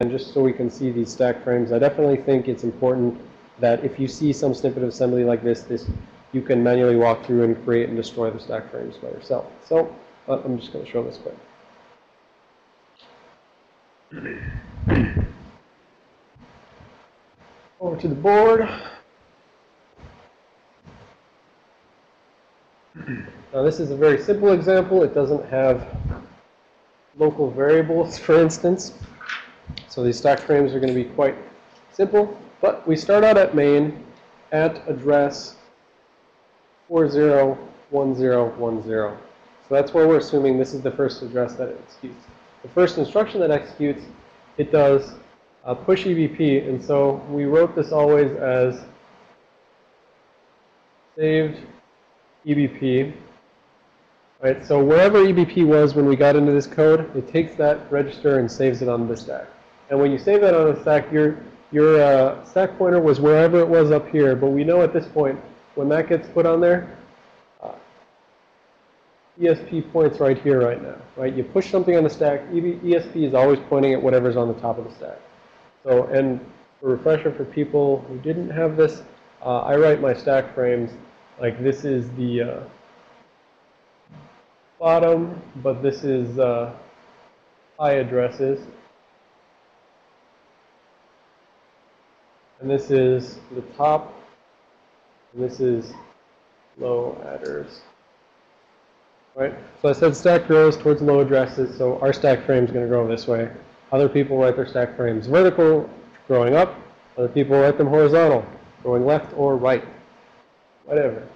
and just so we can see these stack frames, I definitely think it's important that if you see some snippet of assembly like this, this you can manually walk through and create and destroy the stack frames by yourself. So uh, I'm just going to show this quick. Over to the board. Now this is a very simple example. It doesn't have local variables, for instance. So these stack frames are going to be quite simple. But we start out at main at address 401010. So that's where we're assuming this is the first address that it executes. The first instruction that executes, it does uh, push EBP. And so we wrote this always as saved EBP. Right, so wherever EBP was when we got into this code, it takes that register and saves it on the stack. And when you save that on the stack, your, your uh, stack pointer was wherever it was up here. But we know at this point, when that gets put on there, uh, ESP points right here right now. Right? You push something on the stack, ESP is always pointing at whatever's on the top of the stack. So, and a refresher for people who didn't have this, uh, I write my stack frames like this is the uh, bottom, but this is uh, high addresses. And this is the top, and this is low adders. Right? So I said stack grows towards low addresses, so our stack frame is going to grow this way. Other people write their stack frames vertical, growing up. Other people write them horizontal, going left or right whatever.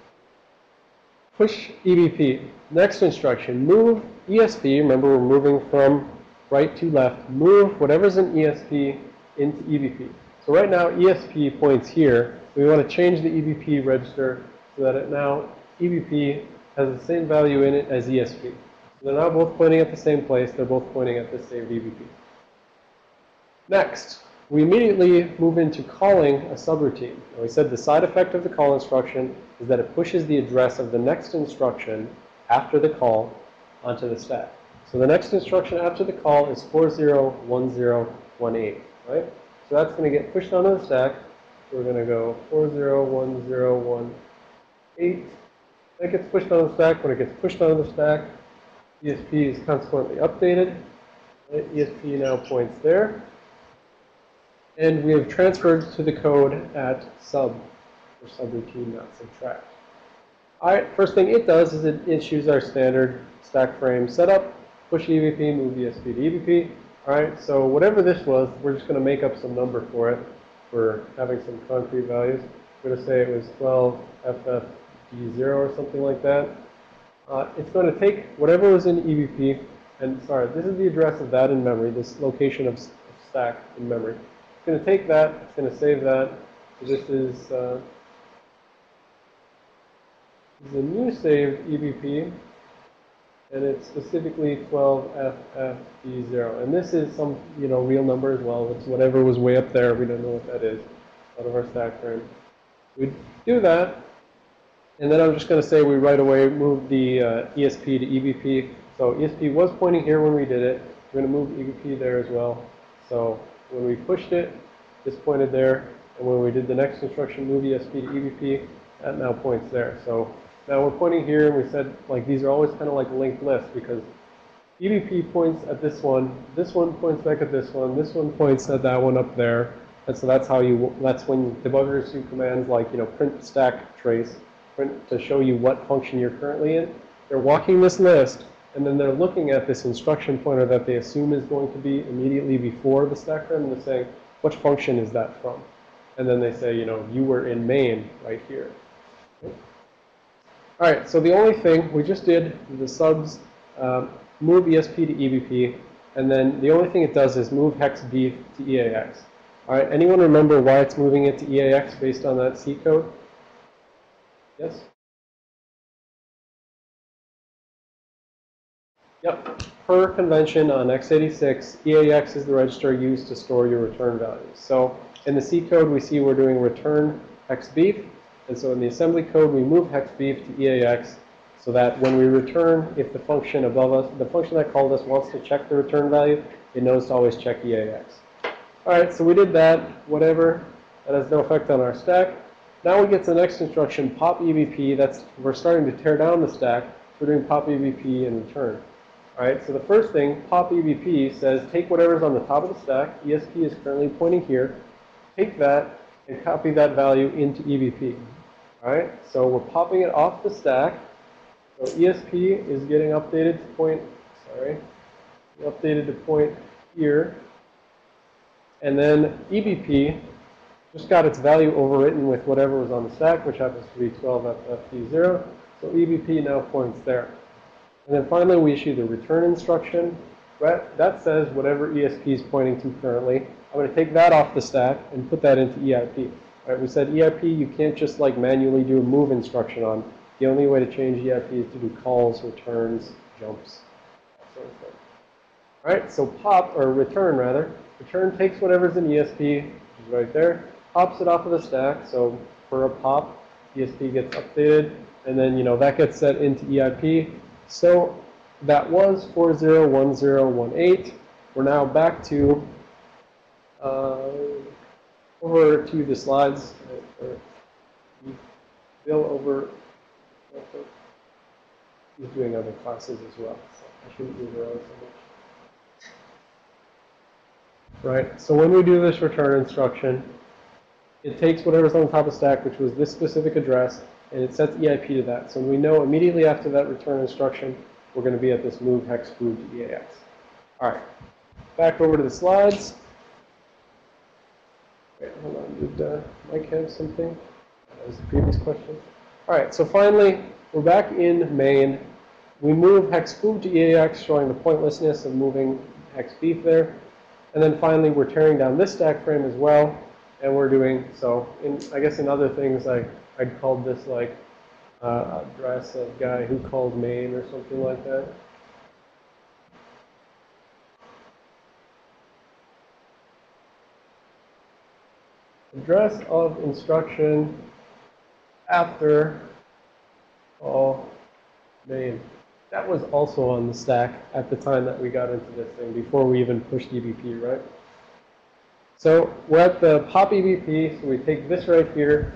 Push EBP. Next instruction, move ESP. Remember, we're moving from right to left. Move whatever's in ESP into EBP. So right now, ESP points here. We want to change the EBP register so that it now, EBP has the same value in it as ESP. They're now both pointing at the same place. They're both pointing at the same EBP. Next, we immediately move into calling a subroutine. Now we said the side effect of the call instruction is that it pushes the address of the next instruction after the call onto the stack. So the next instruction after the call is 401018, right? So that's going to get pushed onto the stack. We're going to go 401018. That gets pushed onto the stack. When it gets pushed onto the stack, ESP is consequently updated. ESP now points there. And we have transferred to the code at sub, or subroutine, not subtract. All right, first thing it does is it issues our standard stack frame setup, push EBP, move ESP to EBP. All right, so whatever this was, we're just going to make up some number for it. We're having some concrete values. We're going to say it was 12 FFD0 or something like that. Uh, it's going to take whatever was in EBP, and sorry, this is the address of that in memory, this location of stack in memory It's going to take that, it's going to save that. So this is, uh, this is a new saved EBP, and it's specifically 12FFD0. And this is some, you know, real number as well. It's whatever was way up there. We don't know what that is out of our stack frame. We do that, and then I'm just going to say we right away move the uh, ESP to EBP. So ESP was pointing here when we did it. We're going to move EBP there as well. So when we pushed it, this pointed there. And when we did the next instruction, move ESP to EBP, that now points there. So now we're pointing here, and we said, like, these are always kind of like linked lists because EBP points at this one, this one points back at this one, this one points at that one up there. And so that's how you, that's when debuggers do commands like, you know, print stack trace, print to show you what function you're currently in. They're walking this list, and then they're looking at this instruction pointer that they assume is going to be immediately before the stack frame, and they're saying, which function is that from? And then they say, you know, you were in main right here. All right, so the only thing we just did the subs um, move ESP to EBP, and then the only thing it does is move hex B to EAX. All right, anyone remember why it's moving it to EAX based on that C code? Yes? Yep. Per convention on x86, EAX is the register used to store your return values. So in the C code, we see we're doing return hex beef. And so in the assembly code, we move hex beef to EAX so that when we return, if the function above us, the function that called us wants to check the return value, it knows to always check EAX. All right, so we did that, whatever. That has no effect on our stack. Now we get to the next instruction, pop EBP. That's, we're starting to tear down the stack. We're doing pop EBP in return. All right, so the first thing, pop EBP says take whatever's on the top of the stack. ESP is currently pointing here. Take that and copy that value into EBP. All right, so we're popping it off the stack. So ESP is getting updated to point, sorry, updated to point here. And then EBP just got its value overwritten with whatever was on the stack, which happens to be 12FFD0. So EBP now points there. And then finally, we issue the return instruction. That says whatever ESP is pointing to currently. I'm going to take that off the stack and put that into EIP. Right? We said EIP, you can't just like manually do a move instruction on. The only way to change EIP is to do calls, returns, jumps, that sort of thing. All right, so pop, or return rather, return takes whatever's in ESP, which is right there, pops it off of the stack. So for a pop, ESP gets updated, and then, you know, that gets set into EIP. So that was 401018. We're now back to, uh, over to the slides. Bill over, he's doing other classes as well, so I shouldn't move around so much. Right, so when we do this return instruction, it takes whatever's on the top of stack, which was this specific address, and it sets EIP to that. So we know immediately after that return instruction, we're going to be at this move hex food to EAX. All right, back over to the slides. Wait, hold on, did uh, Mike have something? That was the previous question. All right, so finally, we're back in main. We move hex food to EAX, showing the pointlessness of moving hex beef there. And then finally, we're tearing down this stack frame as well. And we're doing, so in, I guess in other things, I, I'd called this like uh, address of guy who called main or something like that. Address of instruction after call main. That was also on the stack at the time that we got into this thing, before we even pushed EBP, right? So we're at the pop EBP, so we take this right here,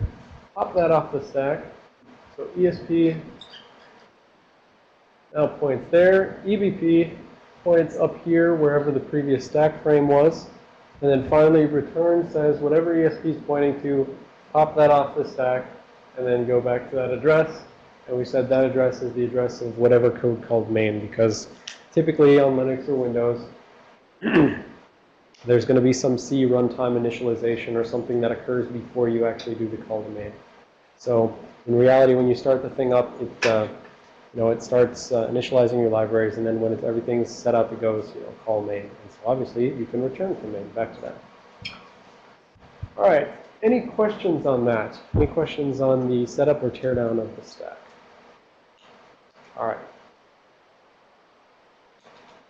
pop that off the stack. So ESP now points there. EBP points up here, wherever the previous stack frame was. And then finally, return says whatever ESP is pointing to, pop that off the stack, and then go back to that address. And we said that address is the address of whatever code called main, because typically on Linux or Windows, there's going to be some C runtime initialization or something that occurs before you actually do the call to main. So in reality, when you start the thing up, it, uh, you know, it starts uh, initializing your libraries, and then when everything's set up, it goes, you know, call main. And so obviously, you can return from main. Back to that. All right. Any questions on that? Any questions on the setup or teardown of the stack? All right.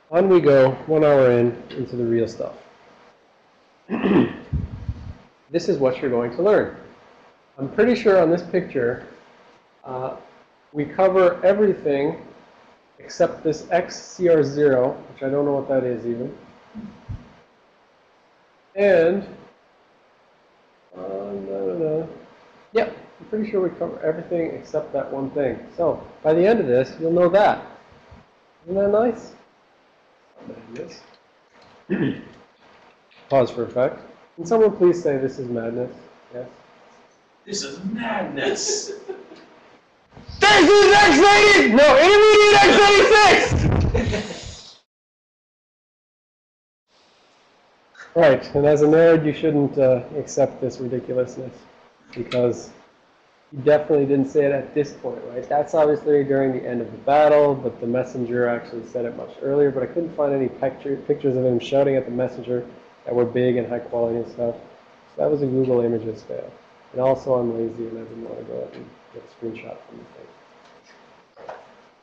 On we go, one hour in, into the real stuff. this is what you're going to learn. I'm pretty sure on this picture, uh, we cover everything except this XCR0, which I don't know what that is even. And, no, no, no. Yep, I'm pretty sure we cover everything except that one thing. So, by the end of this, you'll know that. Isn't that nice? Yes. Pause for effect. Can someone please say this is madness? Yes. This is madness. This is X80! No, intermediate X86! right, and as a nerd, you shouldn't uh, accept this ridiculousness because you definitely didn't say it at this point, right? That's obviously during the end of the battle, but the messenger actually said it much earlier, but I couldn't find any picture, pictures of him shouting at the messenger that were big and high quality and stuff. So that was a Google Images fail. And also I'm lazy and I didn't want to go out and get a screenshot from the thing.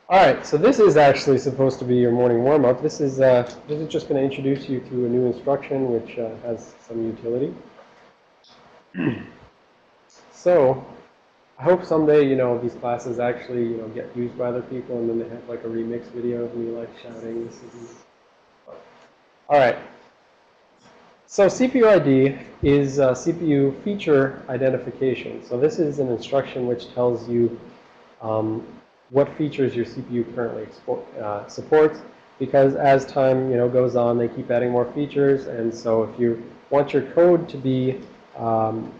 All right, so this is actually supposed to be your morning warm-up. This is uh, this is just going to introduce you to a new instruction which uh, has some utility. so I hope someday, you know, these classes actually, you know, get used by other people and then they have like a remix video of me like shouting this is All right. So CPU ID is uh, CPU feature identification. So this is an instruction which tells you um, what features your CPU currently uh, supports. Because as time you know goes on, they keep adding more features, and so if you want your code to be, um,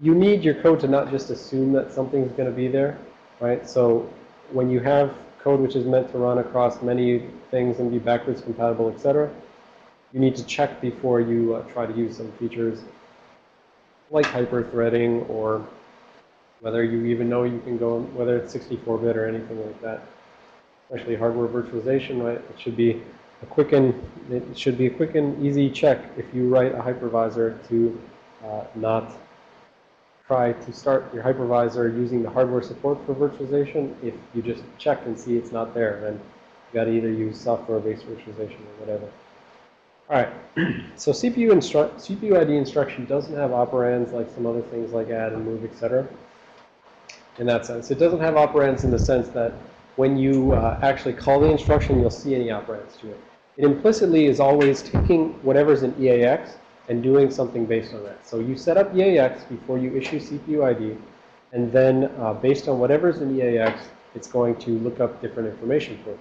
you need your code to not just assume that something's going to be there, right? So when you have code which is meant to run across many things and be backwards compatible, etc., you need to check before you uh, try to use some features like hyperthreading or whether you even know you can go, whether it's 64-bit or anything like that. Especially hardware virtualization, right? It should be a quick and, it should be a quick and easy check if you write a hypervisor to uh, not try to start your hypervisor using the hardware support for virtualization. If you just check and see it's not there, then you got to either use software-based virtualization or whatever. All right, so CPU, CPU ID instruction doesn't have operands like some other things like add and move, etc. In that sense, it doesn't have operands in the sense that when you uh, actually call the instruction, you'll see any operands to it. It implicitly is always taking whatever's in EAX and doing something based on that. So you set up EAX before you issue CPU ID, and then uh, based on whatever's in EAX, it's going to look up different information for you.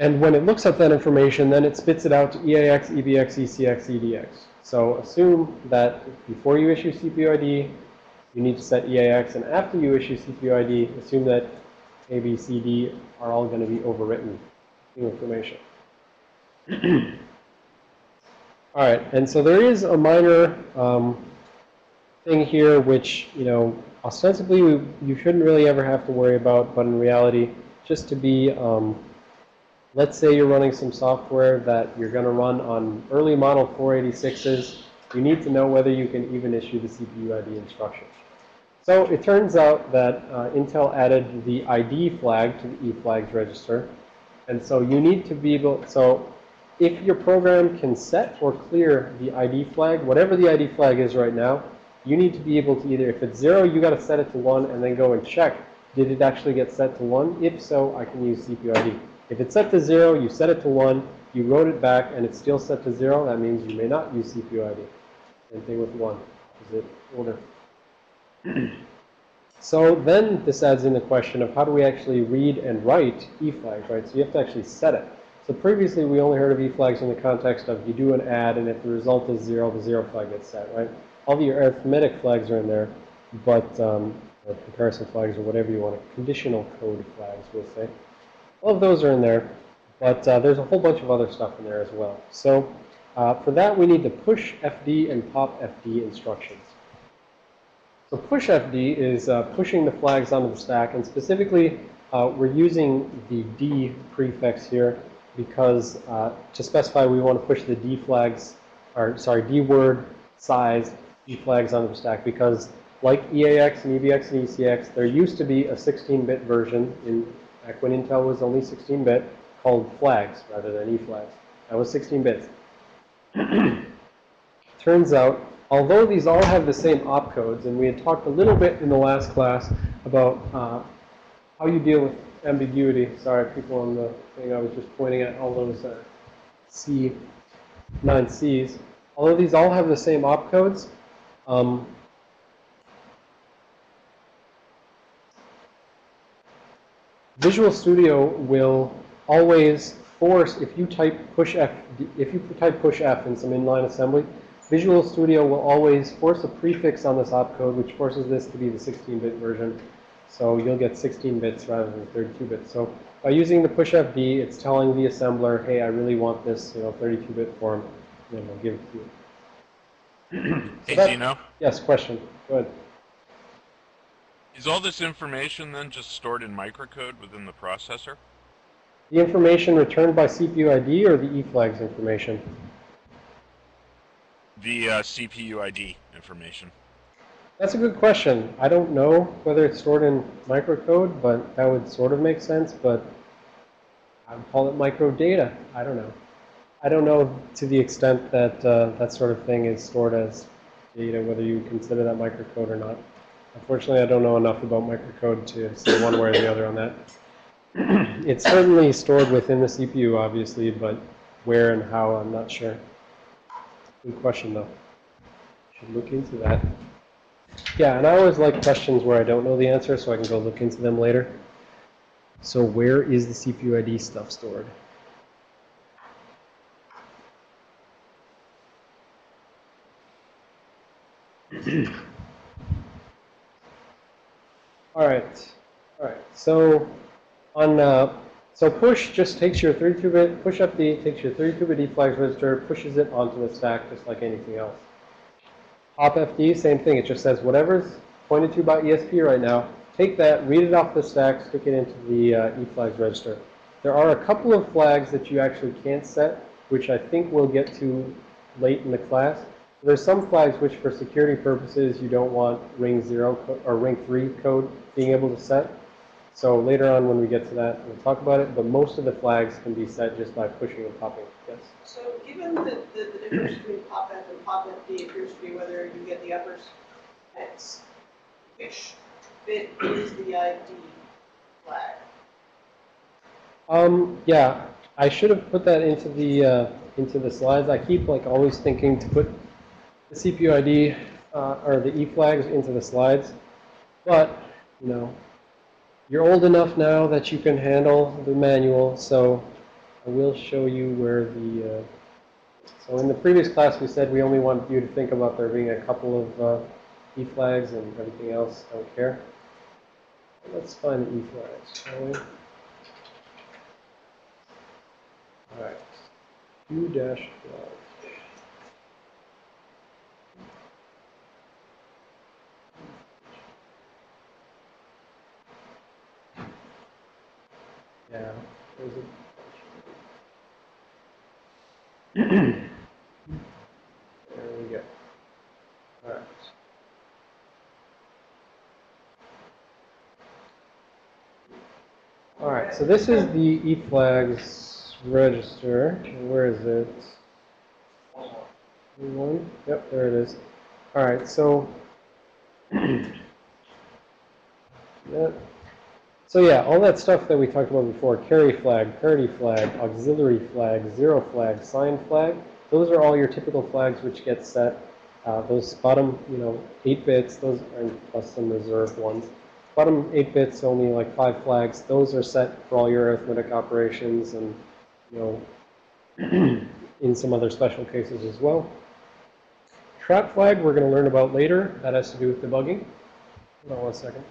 And when it looks at that information, then it spits it out to EAX, EBX, ECX, EDX. So assume that before you issue CPU ID, you need to set EAX, and after you issue CPU ID, assume that A, B, C, D are all going to be overwritten new information. all right, and so there is a minor um, thing here which, you know, ostensibly you shouldn't really ever have to worry about, but in reality, just to be um, Let's say you're running some software that you're going to run on early model 486s. You need to know whether you can even issue the CPU ID instruction. So it turns out that uh, Intel added the ID flag to the eFlags register. And so you need to be able, so if your program can set or clear the ID flag, whatever the ID flag is right now, you need to be able to either, if it's zero, you got to set it to one and then go and check, did it actually get set to one? If so, I can use CPU ID. If it's set to 0, you set it to 1, you wrote it back, and it's still set to 0, that means you may not use CPU ID. Same thing with 1, opposite order. so then this adds in the question of how do we actually read and write e-flags, right? So you have to actually set it. So previously we only heard of e-flags in the context of you do an add, and if the result is 0, the 0 flag gets set, right? All your arithmetic flags are in there, but um, comparison flags or whatever you want, conditional code flags, we'll say. All of those are in there, but uh, there's a whole bunch of other stuff in there as well. So uh, for that, we need the push FD and pop FD instructions. So push FD is uh, pushing the flags onto the stack, and specifically, uh, we're using the D prefix here because uh, to specify we want to push the D flags, or sorry, D word size D flags onto the stack because like EAX and EBX and ECX, there used to be a 16-bit version in back when Intel was only 16-bit, called flags rather than E-flags. That was 16 bits. Turns out, although these all have the same opcodes, and we had talked a little bit in the last class about uh, how you deal with ambiguity. Sorry, people on the thing, I was just pointing at all those uh, C, 9Cs. Although these all have the same opcodes, um, Visual Studio will always force, if you type push F, if you type push F in some inline assembly, Visual Studio will always force a prefix on this opcode, which forces this to be the 16-bit version. So you'll get 16 bits rather than 32 bits. So by using the push FD, it's telling the assembler, hey, I really want this, you know, 32-bit form, and then we'll give it to you. so Hey, Dino, Yes, question. Go ahead. Is all this information then just stored in microcode within the processor? The information returned by CPU ID or the eFlags information? The uh, CPU ID information. That's a good question. I don't know whether it's stored in microcode, but that would sort of make sense, but I would call it microdata. I don't know. I don't know to the extent that uh, that sort of thing is stored as data, whether you consider that microcode or not. Unfortunately, I don't know enough about microcode to say one way or the other on that. it's certainly stored within the CPU, obviously, but where and how, I'm not sure. Good question, though. Should look into that. Yeah, and I always like questions where I don't know the answer, so I can go look into them later. So where is the CPU ID stuff stored? All right, all right. So on uh, so push just takes your 32-bit push FD takes your 32-bit D flags register, pushes it onto the stack just like anything else. Pop FD, same thing. It just says whatever's pointed to by ESP right now, take that, read it off the stack, stick it into the uh, E flags register. There are a couple of flags that you actually can't set, which I think we'll get to late in the class. There's some flags which, for security purposes, you don't want ring zero or ring three code being able to set. So later on, when we get to that, we'll talk about it. But most of the flags can be set just by pushing and popping. Yes. So given that the, the difference between pop F and pop FD appears to be whether you get the uppers X, which bit is the ID flag? Um, yeah, I should have put that into the uh, into the slides. I keep like always thinking to put the CPU ID uh, or the E flags into the slides, but you know, you're old enough now that you can handle the manual. So I will show you where the. Uh, so in the previous class, we said we only want you to think about there being a couple of uh, E flags and everything else. Don't care. Let's find the E flags, shall we? All right. Yeah. There we go. All right. All right, so this is the eFlags register. Where is it? One. Yep, there it is. All right, so. that, so yeah, all that stuff that we talked about before, carry flag, parity flag, auxiliary flag, zero flag, sign flag, those are all your typical flags which get set. Uh, those bottom, you know, 8 bits, those are plus some reserved ones. Bottom 8 bits, only like 5 flags, those are set for all your arithmetic operations and, you know, in some other special cases as well. Trap flag we're going to learn about later. That has to do with debugging. Hold on one second.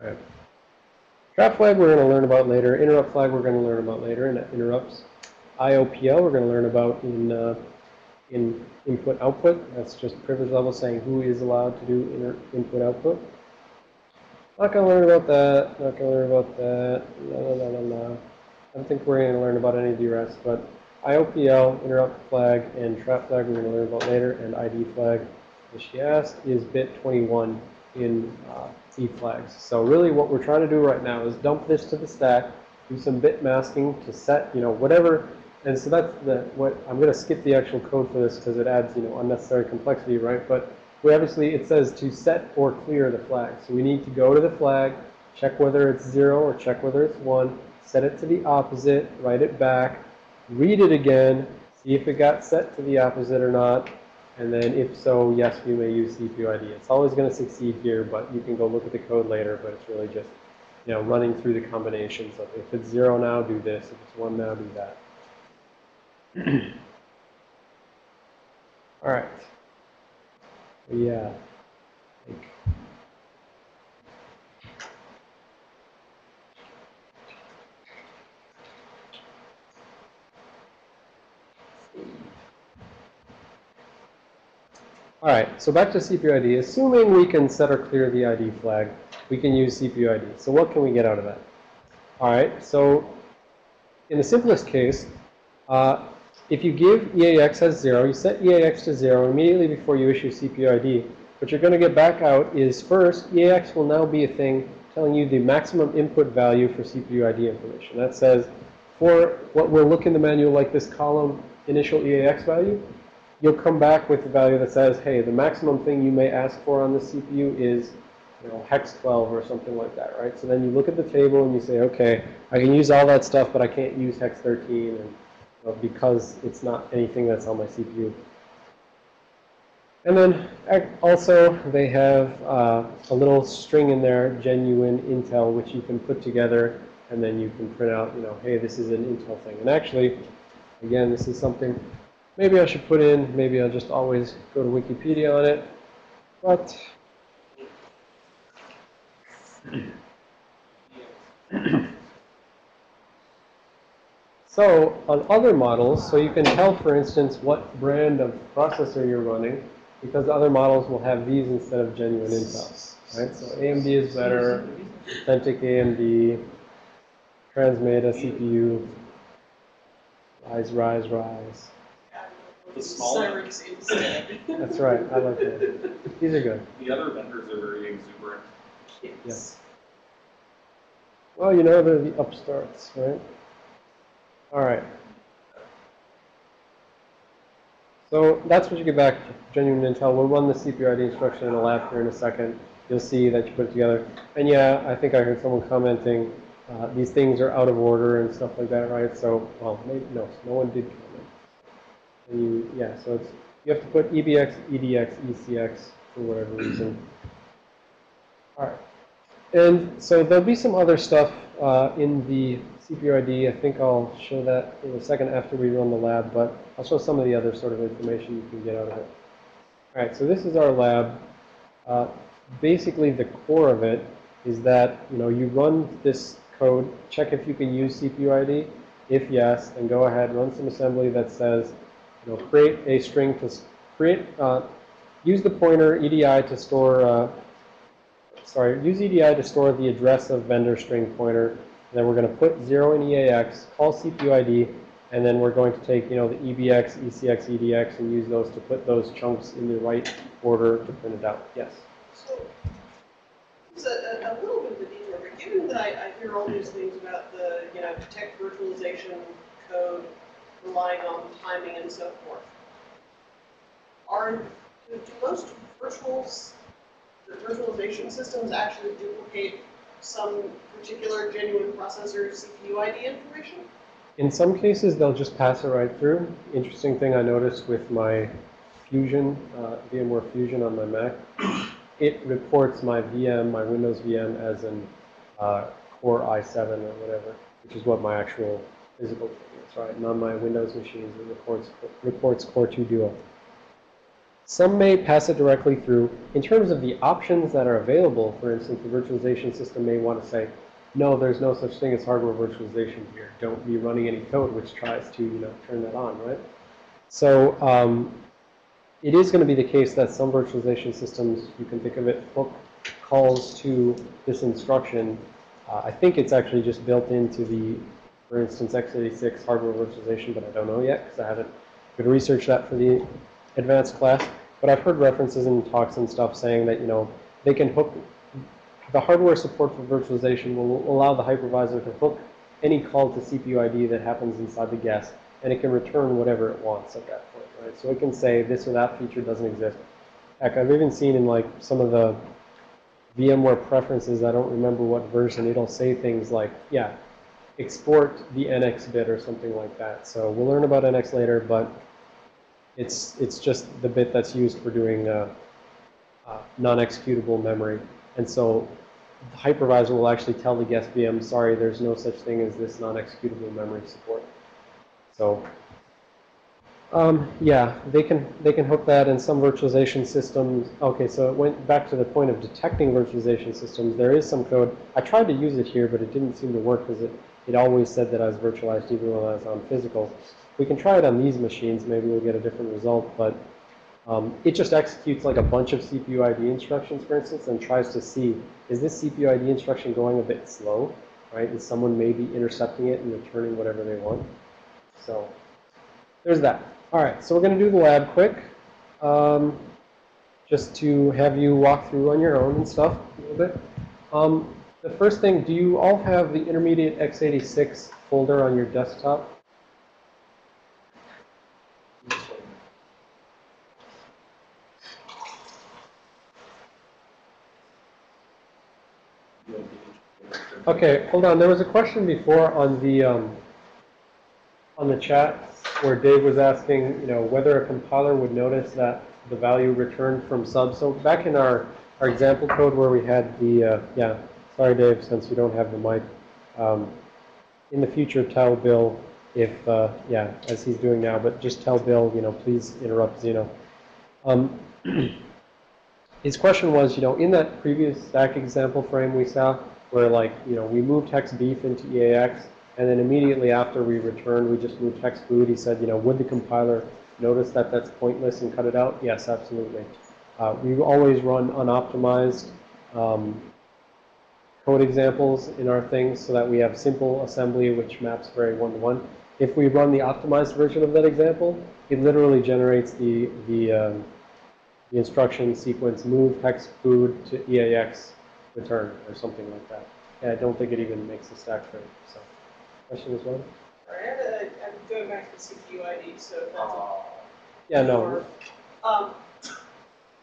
Alright. Trap flag we're going to learn about later. Interrupt flag we're going to learn about later in interrupts. IOPL we're going to learn about in uh, in input output. That's just privilege level saying who is allowed to do input output. Not going to learn about that. Not going to learn about that. I don't think we're going to learn about any of the rest, but IOPL, interrupt flag, and trap flag we're going to learn about later, and ID flag, as she asked, is bit 21 in uh, Flags. So really what we're trying to do right now is dump this to the stack, do some bit masking to set, you know, whatever. And so that's the, what, I'm going to skip the actual code for this because it adds, you know, unnecessary complexity, right? But we obviously, it says to set or clear the flag. So we need to go to the flag, check whether it's zero or check whether it's one, set it to the opposite, write it back, read it again, see if it got set to the opposite or not, and then if so, yes, you may use CPU ID. It's always going to succeed here, but you can go look at the code later, but it's really just, you know, running through the combinations of if it's zero now, do this, if it's one now, do that. All right. Yeah. All right, so back to CPU ID. Assuming we can set or clear the ID flag, we can use CPU ID. So what can we get out of that? All right, so in the simplest case, uh, if you give EAX as 0, you set EAX to 0 immediately before you issue CPU ID. What you're going to get back out is first, EAX will now be a thing telling you the maximum input value for CPU ID information. That says for what will look in the manual like this column initial EAX value, you'll come back with a value that says, hey, the maximum thing you may ask for on the CPU is you know, hex 12 or something like that, right? So then you look at the table and you say, okay, I can use all that stuff, but I can't use hex 13 and, you know, because it's not anything that's on my CPU. And then also they have uh, a little string in there, genuine Intel, which you can put together and then you can print out, you know, hey, this is an Intel thing. And actually, again, this is something maybe I should put in, maybe I'll just always go to Wikipedia on it. But So on other models, so you can tell, for instance, what brand of processor you're running, because other models will have these instead of genuine Intel, right? So AMD is better, authentic AMD, Transmeta CPU, rise, rise, rise. The smaller- Cyrix. That's right, I like that. These are good. The other vendors are very exuberant. Yes. Well, you know, they're the upstarts, right? All right. So that's what you get back, genuine Intel. We'll run the CPU ID instruction in a lab here in a second. You'll see that you put it together. And yeah, I think I heard someone commenting, uh, these things are out of order and stuff like that, right? So, well, maybe, no, no one did comment. And you, yeah, so it's, you have to put EBX, EDX, ECX for whatever reason. All right. And so there'll be some other stuff uh, in the CPU ID. I think I'll show that in a second after we run the lab, but I'll show some of the other sort of information you can get out of it. All right, so this is our lab. Uh, basically, the core of it is that you know you run this code, check if you can use CPU ID. If yes, then go ahead, run some assembly that says, you know, create a string to create, uh, use the pointer EDI to store. Uh, sorry, use EDI to store the address of vendor string pointer. And then we're going to put 0 in EAX, call CPU ID, and then we're going to take, you know, the EBX, ECX, EDX, and use those to put those chunks in the right order to print it out. Yes. So, it's a, a, little bit of a detour, but given that I, I hear all these things about the, you know, tech virtualization code relying on timing and so forth, are, do, do most virtuals, the virtualization systems actually duplicate some particular genuine processor CPU ID information? In some cases, they'll just pass it right through. Interesting thing I noticed with my Fusion, uh, VMware Fusion on my Mac, it reports my VM, my Windows VM, as an uh, Core i7 or whatever, which is what my actual physical thing is, right? And on my Windows machines, it reports, reports Core 2 Duo. Some may pass it directly through. In terms of the options that are available, for instance, the virtualization system may want to say, no, there's no such thing as hardware virtualization here. Don't be running any code which tries to, you know, turn that on, right? So um, it is going to be the case that some virtualization systems, you can think of it, hook calls to this instruction. Uh, I think it's actually just built into the, for instance, x86 hardware virtualization, but I don't know yet because I haven't been research that for the advanced class. But I've heard references in talks and stuff saying that, you know, they can hook the hardware support for virtualization will allow the hypervisor to hook any call to CPU ID that happens inside the guest, and it can return whatever it wants at that point, right? So it can say this or that feature doesn't exist. Heck, I've even seen in like some of the VMware preferences, I don't remember what version, it'll say things like, yeah, export the NX bit or something like that. So we'll learn about NX later, but it's, it's just the bit that's used for doing uh, uh, non-executable memory. And so the hypervisor will actually tell the guest VM, sorry, there's no such thing as this non-executable memory support. So, um, yeah, they can they can hook that in some virtualization systems. Okay, so it went back to the point of detecting virtualization systems. There is some code. I tried to use it here, but it didn't seem to work because it, it always said that I was virtualized even when I was on physical. We can try it on these machines. Maybe we'll get a different result, but um, it just executes like a bunch of CPU ID instructions, for instance, and tries to see, is this CPU ID instruction going a bit slow, right? Is someone maybe intercepting it and returning whatever they want? So there's that. All right, so we're going to do the lab quick, um, just to have you walk through on your own and stuff a little bit. Um, the first thing, do you all have the intermediate x86 folder on your desktop? Okay, hold on. There was a question before on the, um, on the chat where Dave was asking, you know, whether a compiler would notice that the value returned from sub. So back in our, our example code where we had the, uh, yeah, sorry Dave, since you don't have the mic. Um, in the future, tell Bill if, uh, yeah, as he's doing now, but just tell Bill, you know, please interrupt Xeno. Um, his question was, you know, in that previous stack example frame we saw, where like, you know, we moved hex beef into EAX, and then immediately after we returned, we just moved hex food. He said, you know, would the compiler notice that that's pointless and cut it out? Yes, absolutely. Uh, we always run unoptimized um, code examples in our things so that we have simple assembly which maps very one-to-one. If we run the optimized version of that example, it literally generates the, the, um, the instruction sequence move hex food to EAX return or something like that. And I don't think it even makes a stack frame. So, question as well? Right, I have a- I'm going back to the CPU ID, so that's a Yeah, no. Um,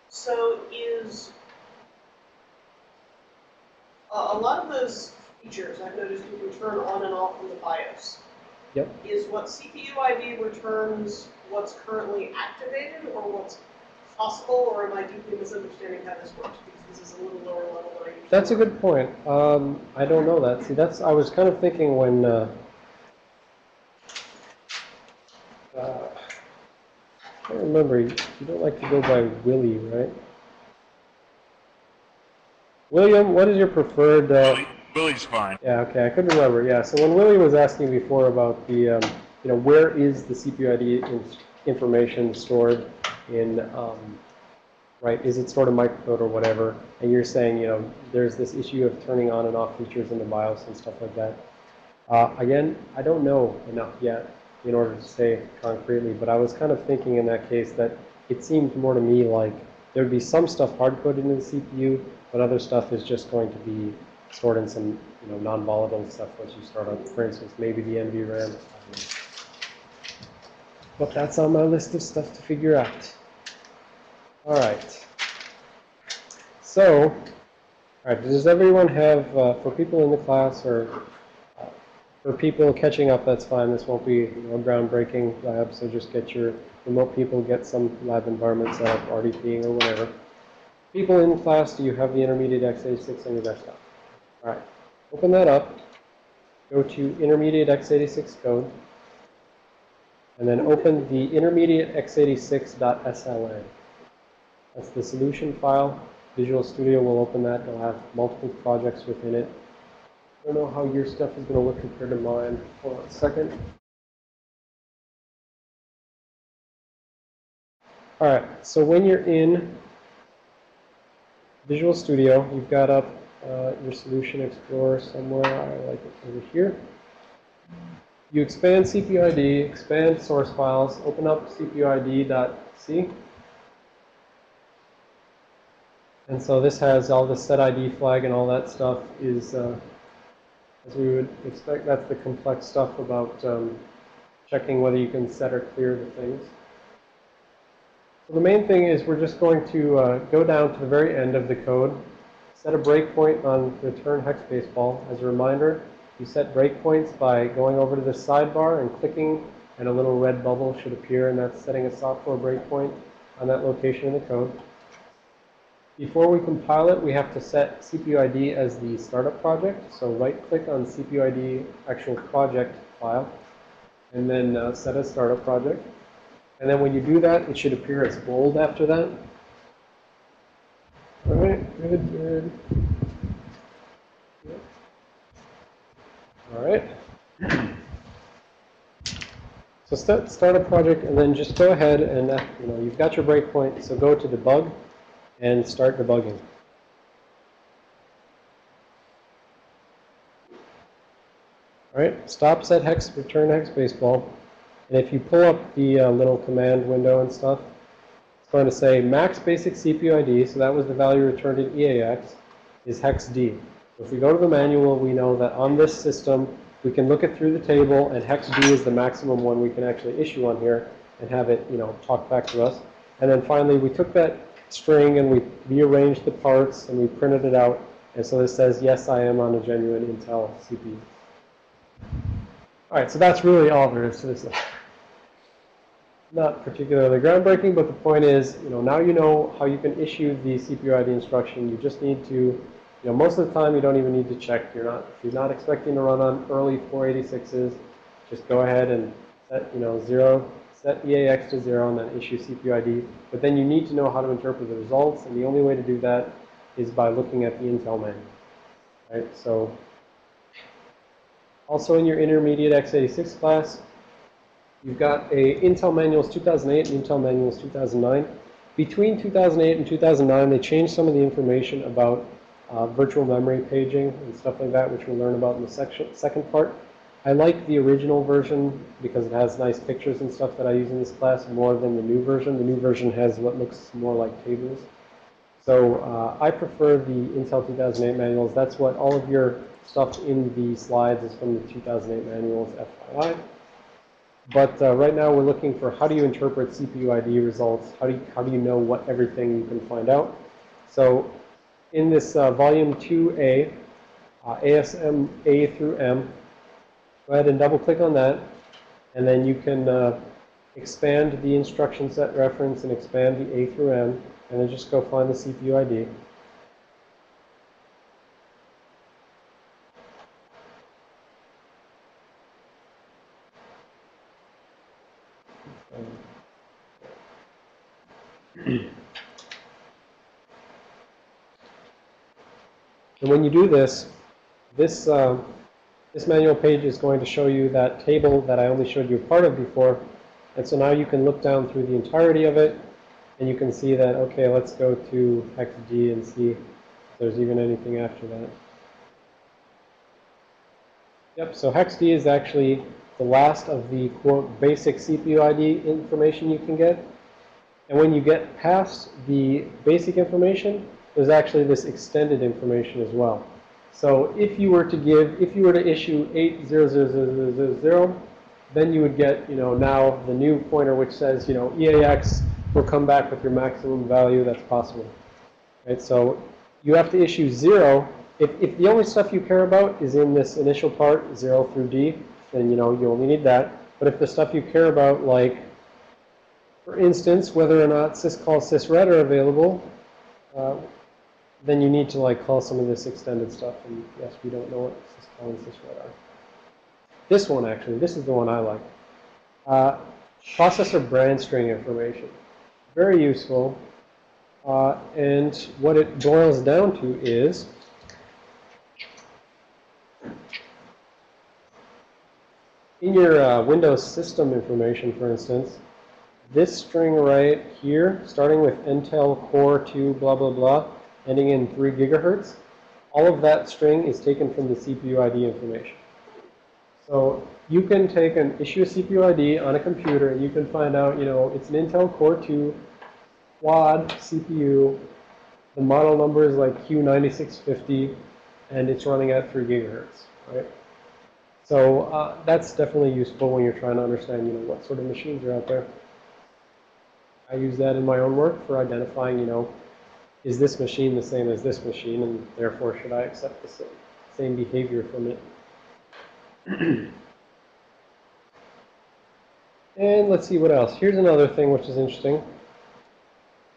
so is, a, a lot of those features I've noticed you can turn on and off from the BIOS. Yep. Is what CPU ID returns what's currently activated or what's possible, or am I deeply misunderstanding how this works? Because this is a little lower level than I usually. That's a good point. Um, I don't know that. See, that's, I was kind of thinking when, uh, uh, I remember, you you don't like to go by Willie, right? William, what is your preferred, uh, Willie, Willie's fine. yeah, okay, I couldn't remember, yeah. So when Willie was asking before about the, um, you know, where is the CPU ID in- information stored in, um, right, is it stored in microcode or whatever? And you're saying, you know, there's this issue of turning on and off features in the BIOS and stuff like that. Uh, again, I don't know enough yet in order to say concretely, but I was kind of thinking in that case that it seemed more to me like there'd be some stuff hard-coded in the CPU, but other stuff is just going to be stored in some, you know, non-volatile stuff once you start up. For instance, maybe the NVRAM. But that's on my list of stuff to figure out. All right. So, all right, does everyone have, uh, for people in the class or uh, for people catching up, that's fine. This won't be you know, a groundbreaking lab, so just get your remote people, get some lab environment set up, RDPing or whatever. People in class, do you have the intermediate x86 on your desktop? All right, open that up. Go to intermediate x86 code. And then open the intermediate x86.sln. That's the solution file. Visual Studio will open that. It'll have multiple projects within it. I don't know how your stuff is going to look compared to mine. Hold on a second. All right, so when you're in Visual Studio, you've got up uh, your Solution Explorer somewhere. I like it over here. You expand CPUID, expand source files, open up CPUID.c. And so this has all the set ID flag and all that stuff is, uh, as we would expect, that's the complex stuff about um, checking whether you can set or clear the things. So the main thing is we're just going to uh, go down to the very end of the code, set a breakpoint on return hex baseball. As a reminder, you set breakpoints by going over to the sidebar and clicking, and a little red bubble should appear, and that's setting a software breakpoint on that location in the code. Before we compile it, we have to set CPUID as the startup project. So right-click on CPUID actual project file, and then uh, set a startup project. And then when you do that, it should appear as bold after that. All right, good, good. All right. So start, start a project and then just go ahead and, uh, you know, you've got your breakpoint, so go to debug and start debugging. All right, stop set hex, return hex baseball. And if you pull up the uh, little command window and stuff, it's going to say max basic CPU ID, so that was the value returned in EAX, is hex D. If we go to the manual, we know that on this system, we can look it through the table, and hex D is the maximum one we can actually issue on here and have it, you know, talk back to us. And then finally, we took that string and we rearranged the parts and we printed it out And so this says, yes, I am on a genuine Intel CPU. All right, so that's really all there is to this. Not particularly groundbreaking, but the point is, you know, now you know how you can issue the CPU ID instruction. You just need to, you know, most of the time you don't even need to check. You're not, if you're not expecting to run on early 486s, just go ahead and set, you know, zero, set EAX to zero and then issue CPU ID. But then you need to know how to interpret the results, and the only way to do that is by looking at the Intel manual. Right, so also in your intermediate x86 class, you've got a Intel Manuals 2008 and Intel Manuals 2009. Between 2008 and 2009, they changed some of the information about uh, virtual memory paging and stuff like that, which we'll learn about in the section, second part. I like the original version because it has nice pictures and stuff that I use in this class more than the new version. The new version has what looks more like tables. So uh, I prefer the Intel 2008 manuals. That's what all of your stuff in the slides is from the 2008 manuals, FYI. But uh, right now we're looking for how do you interpret CPU ID results? How do you, how do you know what everything you can find out? So in this uh, volume 2A, uh, ASM A through M, go ahead and double click on that. And then you can uh, expand the instruction set reference and expand the A through M. And then just go find the CPU ID. And when you do this, this, uh, this manual page is going to show you that table that I only showed you a part of before. And so now you can look down through the entirety of it, and you can see that, okay, let's go to hex D and see if there's even anything after that. Yep, so hex D is actually the last of the, quote, basic CPU ID information you can get. And when you get past the basic information, there's actually this extended information as well. So if you were to give, if you were to issue 800000, then you would get, you know, now the new pointer which says, you know, EAX will come back with your maximum value that's possible. Right? So you have to issue 0. If, if the only stuff you care about is in this initial part, 0 through D, then, you know, you only need that. But if the stuff you care about, like, for instance, whether or not syscall sysret are available, uh, then you need to like call some of this extended stuff. And yes, we don't know what syscall and sysret are. This one actually, this is the one I like. Uh, processor brand string information. Very useful. Uh, and what it boils down to is in your uh, Windows system information, for instance, this string right here, starting with Intel Core 2 blah, blah, blah, ending in 3 gigahertz, all of that string is taken from the CPU ID information. So you can take an issue CPU ID on a computer and you can find out, you know, it's an Intel Core 2 quad CPU. The model number is like Q9650 and it's running at 3 gigahertz, right? So uh, that's definitely useful when you're trying to understand, you know, what sort of machines are out there. I use that in my own work for identifying, you know, is this machine the same as this machine, and therefore should I accept the same behavior from it. and let's see what else. Here's another thing which is interesting.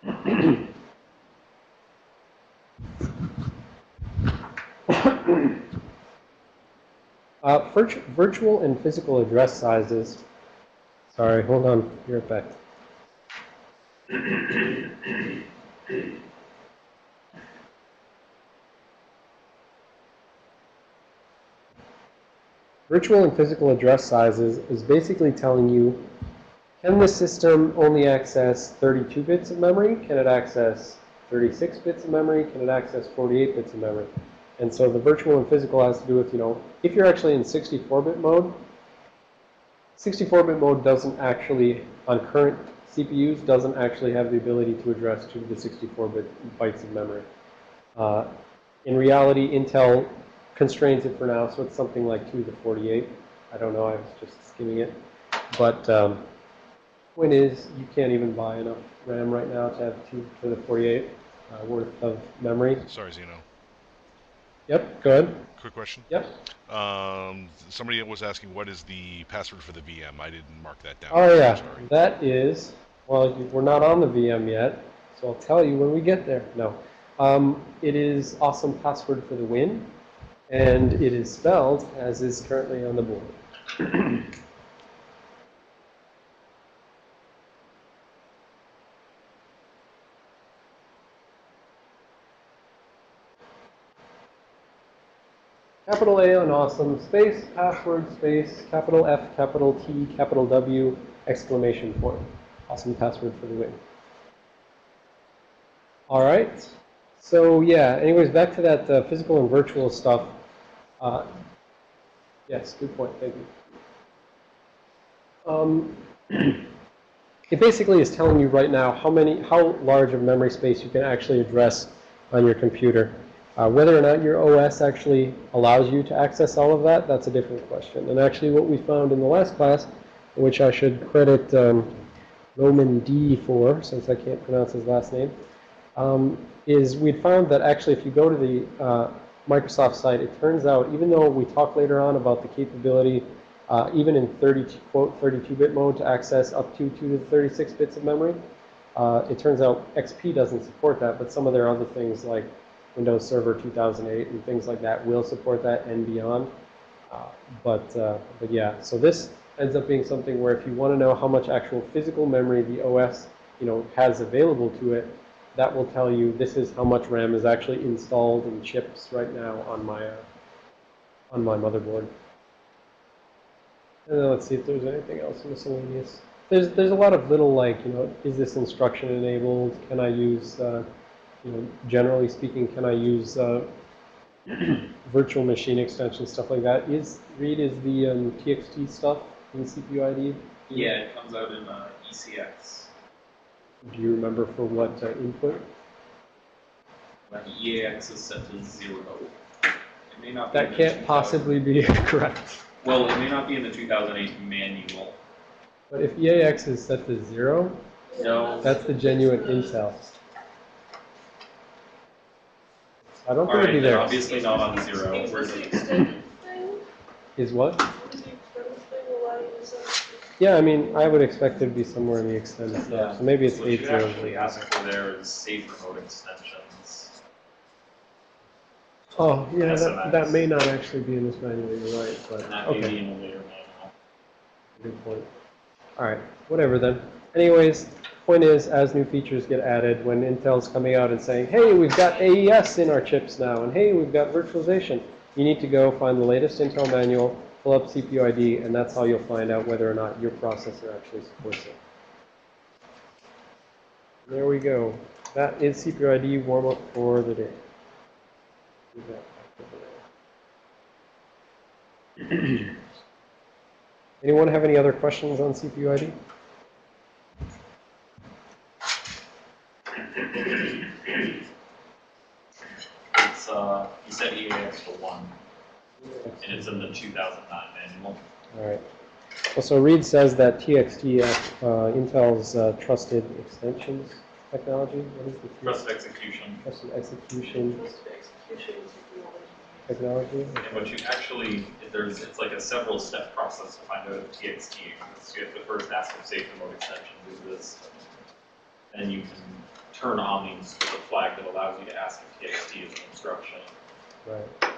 uh, virtu virtual and physical address sizes. Sorry, hold on. You're back. Virtual and physical address sizes is basically telling you, can the system only access 32 bits of memory? Can it access 36 bits of memory? Can it access 48 bits of memory? And so the virtual and physical has to do with, you know, if you're actually in 64-bit mode, 64-bit mode doesn't actually, on current CPUs, doesn't actually have the ability to address 2 to the 64-bit bytes of memory. Uh, in reality, Intel constrains it for now, so it's something like 2 to the 48. I don't know, I was just skimming it. But um, point is, you can't even buy enough RAM right now to have 2 to the 48 uh, worth of memory. Sorry, Xeno. Yep, go ahead. Quick question. Yep. Um, somebody was asking what is the password for the VM. I didn't mark that down. Oh yeah, Sorry. that is, well, we're not on the VM yet, so I'll tell you when we get there. No. Um, it is awesome password for the win, and it is spelled as is currently on the board. Capital A on awesome, space, password, space, capital F, capital T, capital W, exclamation point. Awesome password for the win. All right. So yeah, anyways, back to that uh, physical and virtual stuff. Uh, yes, good point. Thank you. Um, it basically is telling you right now how many, how large of memory space you can actually address on your computer. Uh, whether or not your OS actually allows you to access all of that, that's a different question. And actually what we found in the last class, which I should credit um, Roman D for, since I can't pronounce his last name, um, is we found that actually if you go to the uh, Microsoft site, it turns out, even though we talk later on about the capability, uh, even in 30, quote, 32-bit mode to access up to 2 to the 36 bits of memory, uh, it turns out XP doesn't support that, but some of their other things like Windows Server 2008 and things like that will support that and beyond. Uh, but, uh, but yeah, so this ends up being something where if you want to know how much actual physical memory the OS you know, has available to it, that will tell you this is how much RAM is actually installed in chips right now on my, uh, on my motherboard. And then let's see if there's anything else miscellaneous. There's, there's a lot of little like, you know, is this instruction enabled? Can I use, uh, you know, generally speaking, can I use uh, virtual machine extensions, stuff like that? Is, read is the um, TXT stuff in CPU ID? Yeah, it comes out in uh, ECX. Do you remember for what uh, input? When EAX is set to zero. It may not be That the can't possibly be correct. Well, it may not be in the 2008 manual. But if EAX is set to zero, No. that's the genuine Intel. I don't All think it'd right, be they're there. obviously not on zero. Is Where's the it? extended thing, Is what? is the extended thing allow you to set? Yeah, I mean, I would expect it to be somewhere in the extended stuff. So maybe it's What you 8.0. actually ask for there is safer mode extensions. Oh, yeah, that, that may not actually be in this manual, you're right, but, And that may okay, be in a later manual. good point. All right, whatever then. Anyways, point is, as new features get added, when Intel's coming out and saying, hey, we've got AES in our chips now, and hey, we've got virtualization, you need to go find the latest Intel manual, pull up CPU ID, and that's how you'll find out whether or not your processor actually supports it. There we go. That is CPU ID warm-up for the day. Anyone have any other questions on CPU ID? It's, uh, you said EAX for one, and it's in the 2009 manual. All right. Well, so Reed says that TXT, uh, Intel's uh, trusted extensions technology, what is the T- Trusted execution. trusted execution Trusted execution technology. technology? And what you actually, there's, it's like a several step process to find out if TXT exists. You have to first ask if safer mode extensions exist. And you can turn on the the flag that allows you to ask if TXT is an instruction. Right.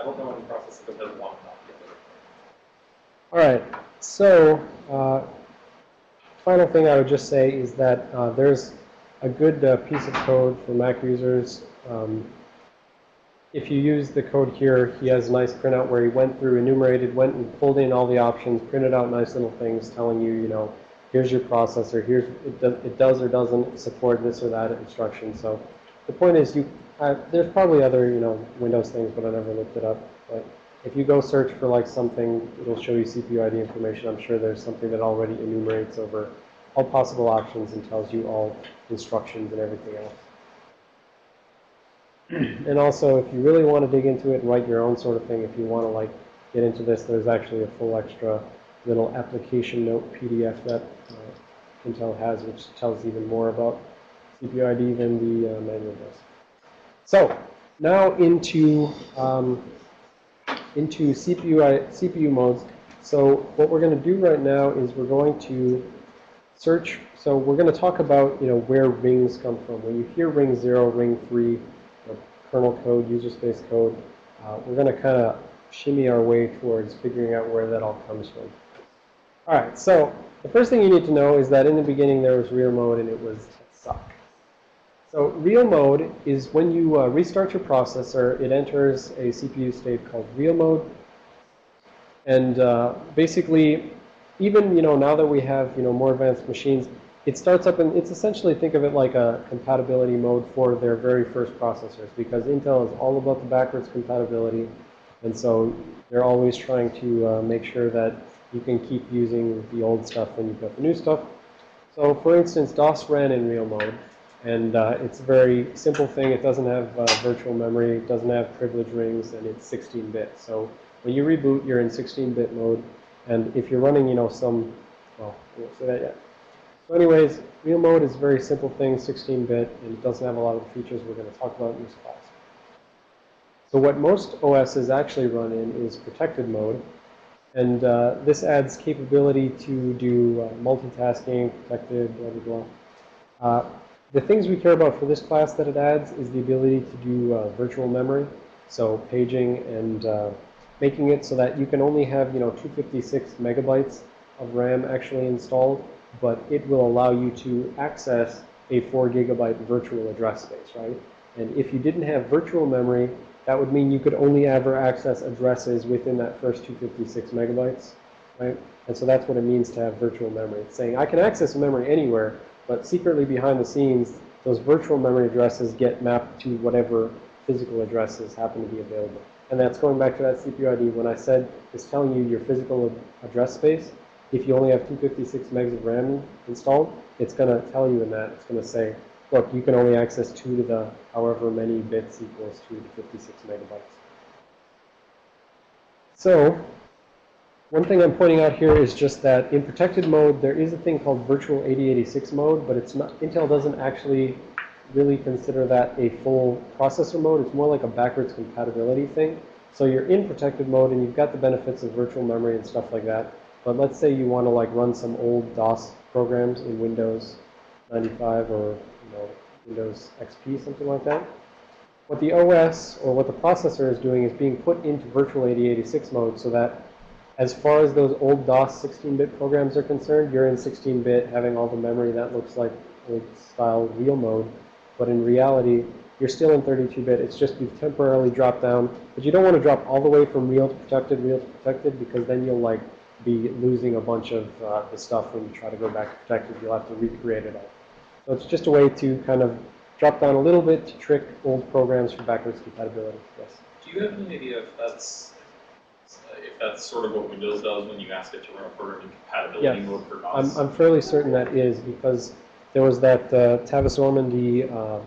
I don't know any that does one, not the other. All right. So, uh, final thing I would just say is that uh, there's a good uh, piece of code for Mac users. Um, if you use the code here, he has a nice printout where he went through, enumerated, went and pulled in all the options, printed out nice little things telling you, you know, here's your processor, here's it, do, it does or doesn't support this or that instruction. So the point is, you there's probably other, you know, Windows things, but I never looked it up. But if you go search for like something, it'll show you CPU ID information. I'm sure there's something that already enumerates over all possible options and tells you all instructions and everything else. And also, if you really want to dig into it and write your own sort of thing, if you want to like get into this, there's actually a full extra little application note PDF that uh, Intel has, which tells even more about CPU ID than the uh, manual does. So now into um, into CPU CPU modes. So what we're going to do right now is we're going to search. So we're going to talk about you know where rings come from. When you hear ring zero, ring three, or kernel code, user space code, uh, we're going to kind of shimmy our way towards figuring out where that all comes from. All right. So the first thing you need to know is that in the beginning there was real mode and it was suck. So real mode is when you uh, restart your processor, it enters a CPU state called real mode. And uh, basically, even you know now that we have you know more advanced machines, it starts up and it's essentially think of it like a compatibility mode for their very first processors because Intel is all about the backwards compatibility, and so they're always trying to uh, make sure that you can keep using the old stuff when you've got the new stuff. So for instance, DOS ran in real mode. And uh, it's a very simple thing. It doesn't have uh, virtual memory, it doesn't have privilege rings, and it's 16-bit. So when you reboot, you're in 16-bit mode. And if you're running, you know, some, well, I won't say that yet. So anyways, real mode is a very simple thing, 16-bit, and it doesn't have a lot of the features we're going to talk about in this class. So what most OSs actually run in is protected mode. And uh, this adds capability to do uh, multitasking, protected, blah, blah, blah. Uh, the things we care about for this class that it adds is the ability to do uh, virtual memory, so paging and uh, making it so that you can only have, you know, 256 megabytes of RAM actually installed, but it will allow you to access a 4 gigabyte virtual address space, right? And if you didn't have virtual memory, that would mean you could only ever access addresses within that first 256 megabytes, right? And so that's what it means to have virtual memory. It's saying I can access memory anywhere, but secretly behind the scenes, those virtual memory addresses get mapped to whatever physical addresses happen to be available. And that's going back to that CPU ID. When I said it's telling you your physical address space, if you only have 256 megs of RAM installed, it's going to tell you in that. It's going to say, look, you can only access 2 to the however many bits equals 2 to 56 megabytes. So one thing I'm pointing out here is just that in protected mode, there is a thing called virtual 8086 mode, but it's not, Intel doesn't actually really consider that a full processor mode. It's more like a backwards compatibility thing. So you're in protected mode and you've got the benefits of virtual memory and stuff like that. But let's say you want to like run some old DOS programs in Windows 95 or know Windows XP, something like that. What the OS or what the processor is doing is being put into virtual 8086 mode so that as far as those old DOS 16-bit programs are concerned, you're in 16-bit having all the memory that looks like style real mode. But in reality, you're still in 32-bit. It's just you've temporarily dropped down. But you don't want to drop all the way from real to protected, real to protected, because then you'll like be losing a bunch of uh, the stuff when you try to go back to protected. You'll have to recreate it all. So it's just a way to kind of drop down a little bit to trick old programs for backwards compatibility. Yes. Do you have any idea if that's if that's sort of what Windows does when you ask it to run a program in compatibility Yes. mode for I'm, DOS? I'm fairly certain that is because there was that uh, Tavis Ormandy, uh,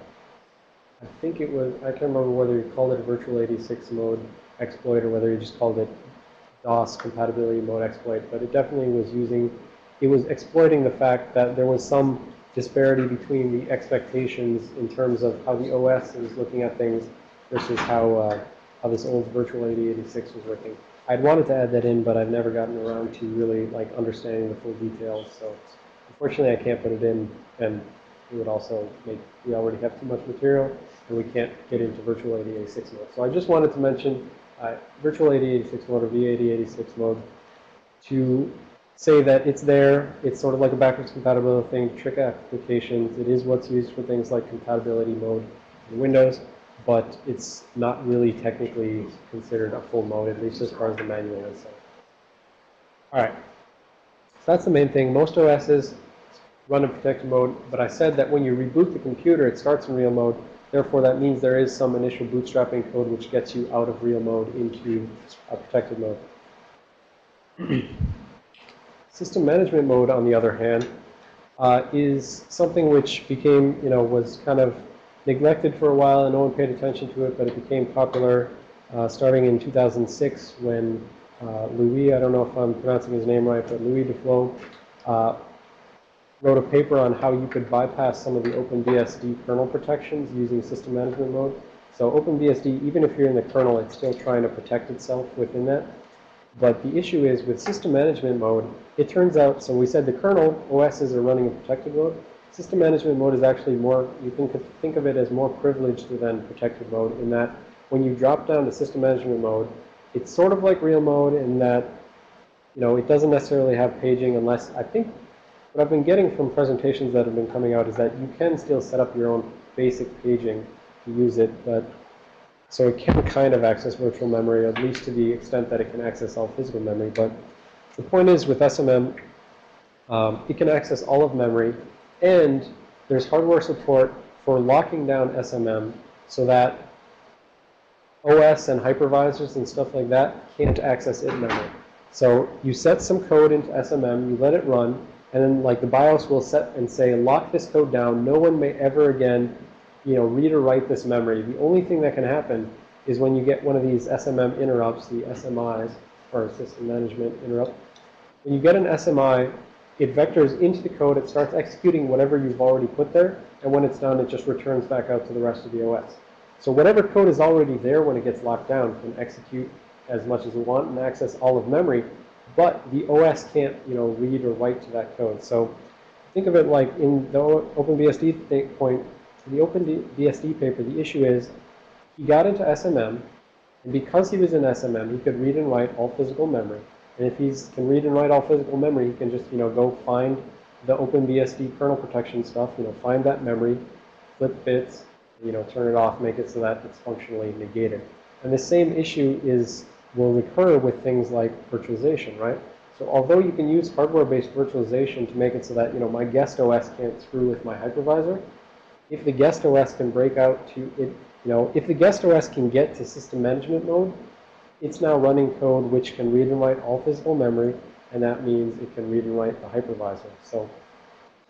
I think it was, I can't remember whether he called it a virtual 86 mode exploit or whether he just called it DOS compatibility mode exploit, but it definitely was using, it was exploiting the fact that there was some disparity between the expectations in terms of how the OS is looking at things versus how, uh, how this old virtual 8086 was working. I'd wanted to add that in, but I've never gotten around to really like understanding the full details. So unfortunately, I can't put it in, and it would also make we already have too much material, and we can't get into virtual 8086 mode. So I just wanted to mention uh, virtual 8086 mode or V8086 mode to say that it's there. It's sort of like a backwards compatibility thing trick applications. It is what's used for things like compatibility mode in Windows but it's not really technically considered a full mode, at least as far as the manual is. All right. So that's the main thing. Most OSs run in protected mode, but I said that when you reboot the computer, it starts in real mode. Therefore, that means there is some initial bootstrapping code which gets you out of real mode into a protected mode. System management mode, on the other hand, uh, is something which became, you know, was kind of neglected for a while and no one paid attention to it, but it became popular uh, starting in 2006 when uh, Louis, I don't know if I'm pronouncing his name right, but Louis Duflot, uh, wrote a paper on how you could bypass some of the OpenBSD kernel protections using system management mode. So OpenBSD, even if you're in the kernel, it's still trying to protect itself within that. But the issue is with system management mode, it turns out, so we said the kernel OSs are running in protected mode. System management mode is actually more, you can think of it as more privileged than protected mode in that when you drop down to system management mode, it's sort of like real mode in that, you know, it doesn't necessarily have paging unless, I think, what I've been getting from presentations that have been coming out is that you can still set up your own basic paging to use it, but so it can kind of access virtual memory, at least to the extent that it can access all physical memory. But the point is with SMM, um, it can access all of memory, and there's hardware support for locking down SMM so that OS and hypervisors and stuff like that can't access it memory. So you set some code into SMM, you let it run, and then like the BIOS will set and say, lock this code down. No one may ever again, you know, read or write this memory. The only thing that can happen is when you get one of these SMM interrupts, the SMIs, or system management interrupt. When you get an SMI, it vectors into the code. It starts executing whatever you've already put there. And when it's done, it just returns back out to the rest of the OS. So whatever code is already there when it gets locked down can execute as much as you want and access all of memory but the OS can't, you know, read or write to that code. So think of it like in the OpenBSD th point, the OpenBSD paper, the issue is he got into SMM, and because he was in SMM, he could read and write all physical memory. And if he can read and write all physical memory, he can just, you know, go find the OpenBSD kernel protection stuff, you know, find that memory, flip bits, you know, turn it off, make it so that it's functionally negated. And the same issue is will recur with things like virtualization, right? So although you can use hardware-based virtualization to make it so that, you know, my guest OS can't screw with my hypervisor, if the guest OS can break out to it, you know, if the guest OS can get to system management mode, it's now running code which can read and write all physical memory, and that means it can read and write the hypervisor. So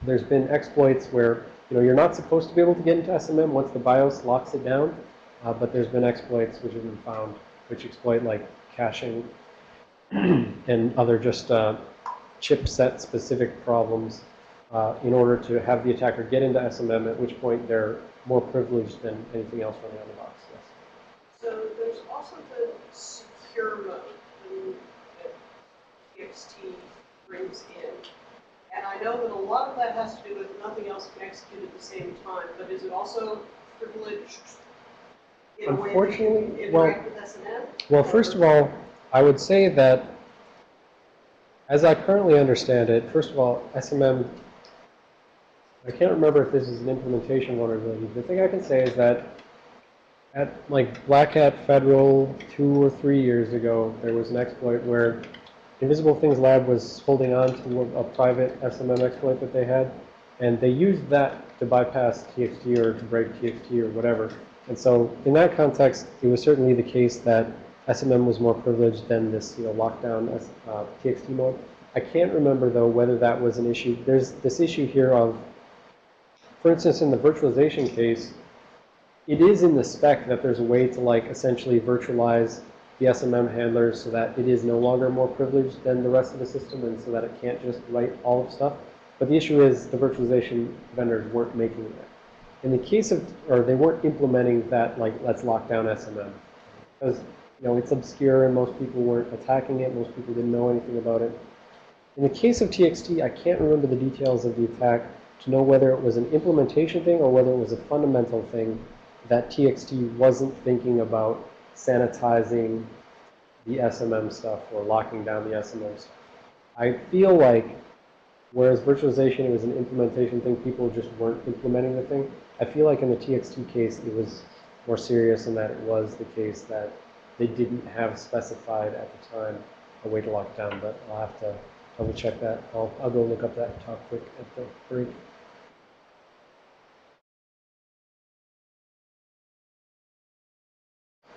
there's been exploits where, you know, you're not supposed to be able to get into SMM once the BIOS locks it down, uh, but there's been exploits which have been found which exploit like caching and other just uh, chipset specific problems uh, in order to have the attacker get into SMM, at which point they're more privileged than anything else running on the box. Yes. So there's also the secure mode that TXT brings in. And I know that a lot of that has to do with nothing else can execute at the same time, but is it also privileged in a way that Unfortunately, well- interact with SMM? Well, first of all, I would say that as I currently understand it, first of all, SMM, I can't remember if this is an implementation vulnerability. The thing I can say is that at like Black Hat Federal two or three years ago, there was an exploit where Invisible Things Lab was holding on to a, private SMM exploit that they had, and they used that to bypass TXT or to break TXT or whatever. And so in that context, it was certainly the case that SMM was more privileged than this, you know, lockdown uh, TXT mode. I can't remember, though, whether that was an issue. There's this issue here of, for instance, in the virtualization case, it is in the spec that there's a way to, like, essentially virtualize the SMM handlers so that it is no longer more privileged than the rest of the system and so that it can't just write all of stuff. But the issue is the virtualization vendors weren't making that. In the case of, or they weren't implementing that, like, let's lock down SMM. Because, you know, it's obscure and most people weren't attacking it. Most people didn't know anything about it. In the case of TXT, I can't remember the details of the attack to know whether it was an implementation thing or whether it was a fundamental thing that TXT wasn't thinking about sanitizing the SMM stuff or locking down the SMM stuff. I feel like, whereas virtualization, was an implementation thing, people just weren't implementing the thing. I feel like in the TXT case, it was more serious in that it was the case that they didn't have specified at the time a way to lock down, but I'll have to double check that. I'll, I'll go look up that talk quick at the break.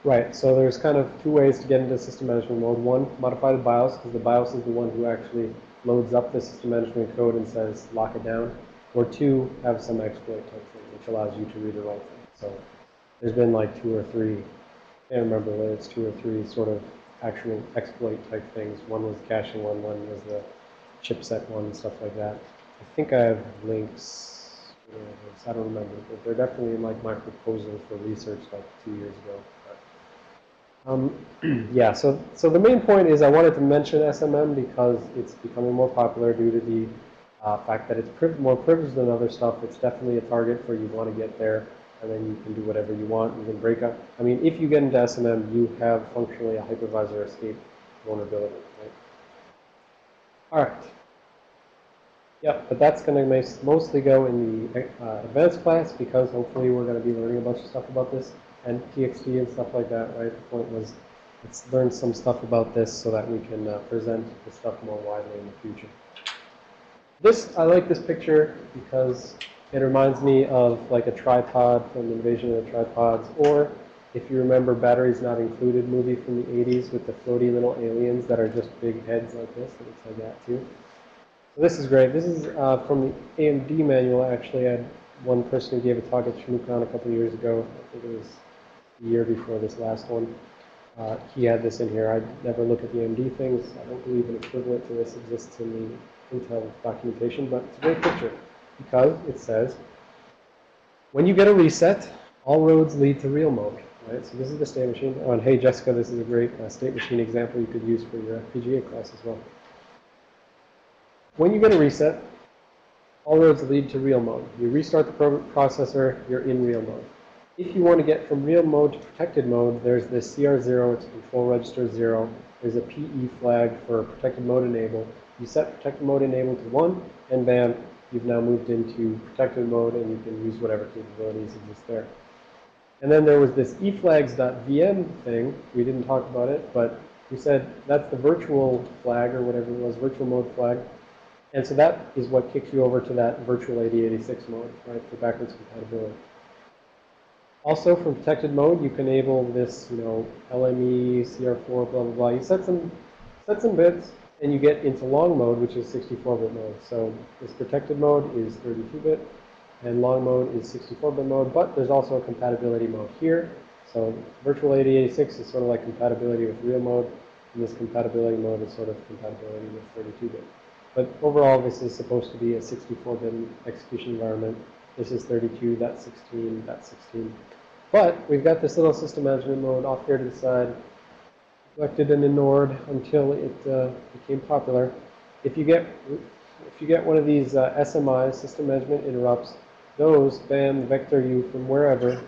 Right, so there's kind of two ways to get into system management mode. One, modify the BIOS, because the BIOS is the one who actually loads up the system management code and says lock it down. Or two, have some exploit type thing, which allows you to read or write things. So there's been like two or three, I can't remember whether it's two or three sort of actual exploit type things. One was the caching one, one was the chipset one, and stuff like that. I think I have links? I don't remember, but they're definitely in like my proposal for research like two years ago. Um, yeah, so, so the main point is I wanted to mention SMM because it's becoming more popular due to the uh, fact that it's priv- more privileged than other stuff. It's definitely a target for you want to get there, and then you can do whatever you want. You can break up. I mean, if you get into SMM, you have functionally a hypervisor escape vulnerability, right? All right. Yeah, but that's going to mostly go in the uh, advanced class because hopefully we're going to be learning a bunch of stuff about this and TXT and stuff like that, right? The point was let's learn some stuff about this so that we can uh, present the stuff more widely in the future. This, I like this picture because it reminds me of like a tripod from Invasion of the Tripods, or if you remember Batteries Not Included movie from the 80s with the floaty little aliens that are just big heads like this. It looks like that too. So this is great. This is uh, from the AMD manual, actually. I had one person who gave a talk at ShmooCon a couple years ago. I think it was year before this last one. Uh, he had this in here. I never look at the AMD things. I don't believe an equivalent to this exists in the Intel documentation, but it's a great picture because it says, when you get a reset, all roads lead to real mode, right? So this is the state machine. Oh, and hey, Jessica, this is a great uh, state machine example you could use for your FPGA class as well. When you get a reset, all roads lead to real mode. You restart the pro processor, you're in real mode. If you want to get from real mode to protected mode, there's this CR0, it's control register 0. There's a PE flag for protected mode enable. You set protected mode enable to 1, and bam, you've now moved into protected mode and you can use whatever capabilities exist there. And then there was this eflags.vm thing. We didn't talk about it, but we said that's the virtual flag or whatever it was, virtual mode flag. And so that is what kicks you over to that virtual 8086 mode, right, for backwards compatibility. Also, from protected mode, you can enable this, you know, LME, CR4, blah, blah, blah. You set some, set some bits, and you get into long mode, which is 64-bit mode. So this protected mode is 32-bit, and long mode is 64-bit mode, but there's also a compatibility mode here. So virtual 8086 is sort of like compatibility with real mode, and this compatibility mode is sort of compatibility with 32-bit. But overall, this is supposed to be a 64-bit execution environment. This is 32, that's 16, that's 16. But we've got this little system management mode off here to the side, collected and ignored until it uh, became popular. If you get if you get one of these uh, SMIs, system management interrupts, those bam vector you from wherever,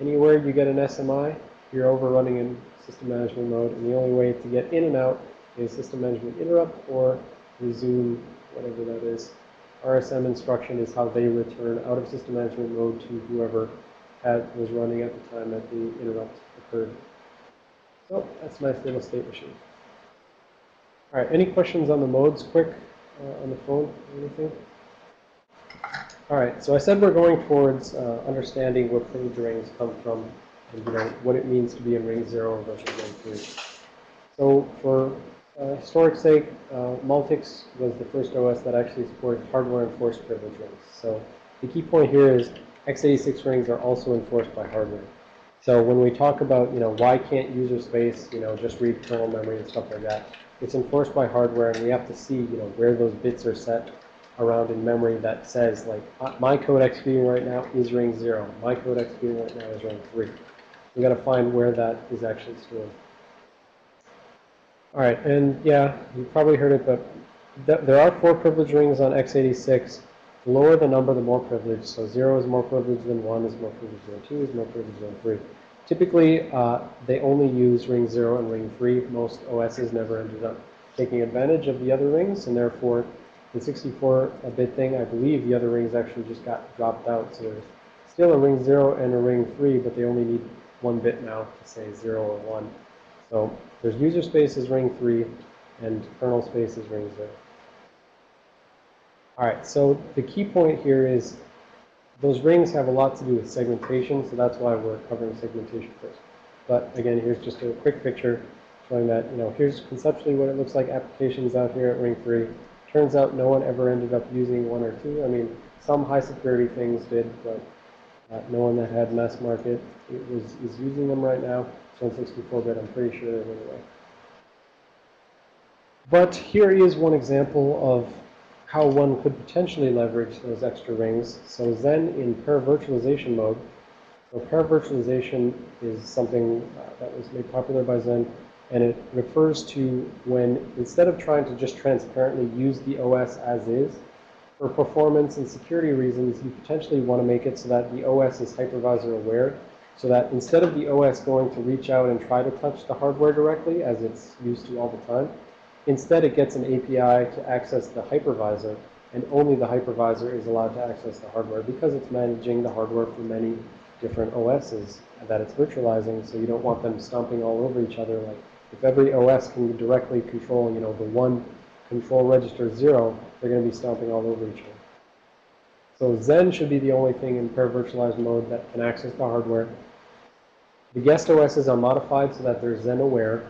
anywhere you get an SMI, you're overrunning in system management mode, and the only way to get in and out is system management interrupt or resume whatever that is. RSM instruction is how they return out of system management mode to whoever had was running at the time that the interrupt occurred. So that's nice little state machine. All right, any questions on the modes quick uh, on the phone or anything? All right, so I said we're going towards uh, understanding where privilege rings come from and you know, what it means to be in ring 0 versus ring 3. So for uh, historic sake, uh, Multics was the first OS that actually supported hardware enforced privilege rings. So the key point here is x86 rings are also enforced by hardware. So when we talk about, you know, why can't user space, you know, just read kernel memory and stuff like that, it's enforced by hardware and we have to see, you know, where those bits are set around in memory that says, like, my code executing right now is ring 0. My code executing right now is ring 3. We've got to find where that is actually stored. All right, and yeah, you probably heard it, but th there are four privilege rings on x86. The lower the number, the more privileged. So 0 is more privileged than 1, is more privileged than 2, is more privileged than 3. Typically, uh, they only use ring 0 and ring 3. Most OSs never ended up taking advantage of the other rings, and therefore, the 64-bit thing, I believe the other rings actually just got dropped out. So there's still a ring 0 and a ring 3, but they only need one bit now to say 0 or 1. So there's user space is ring 3, and kernel space is ring 0. All right, so the key point here is those rings have a lot to do with segmentation, so that's why we're covering segmentation first. But again, here's just a quick picture showing that, you know, here's conceptually what it looks like applications out here at ring 3. Turns out no one ever ended up using one or two. I mean, some high security things did, but uh, no one that had mass market was, is using them right now. So on 64-bit, I'm pretty sure anyway. But here is one example of how one could potentially leverage those extra rings. So Xen in paravirtualization mode. So paravirtualization is something uh, that was made popular by Xen, and it refers to when instead of trying to just transparently use the OS as is, for performance and security reasons, you potentially want to make it so that the OS is hypervisor aware, so that instead of the OS going to reach out and try to touch the hardware directly, as it's used to all the time, instead it gets an API to access the hypervisor, and only the hypervisor is allowed to access the hardware because it's managing the hardware for many different OSs that it's virtualizing, so you don't want them stomping all over each other. Like if every OS can directly control, you know, the one control register zero, they're going to be stomping all over each other. So Xen should be the only thing in paravirtualized mode that can access the hardware. The guest OSs are modified so that they're Xen aware,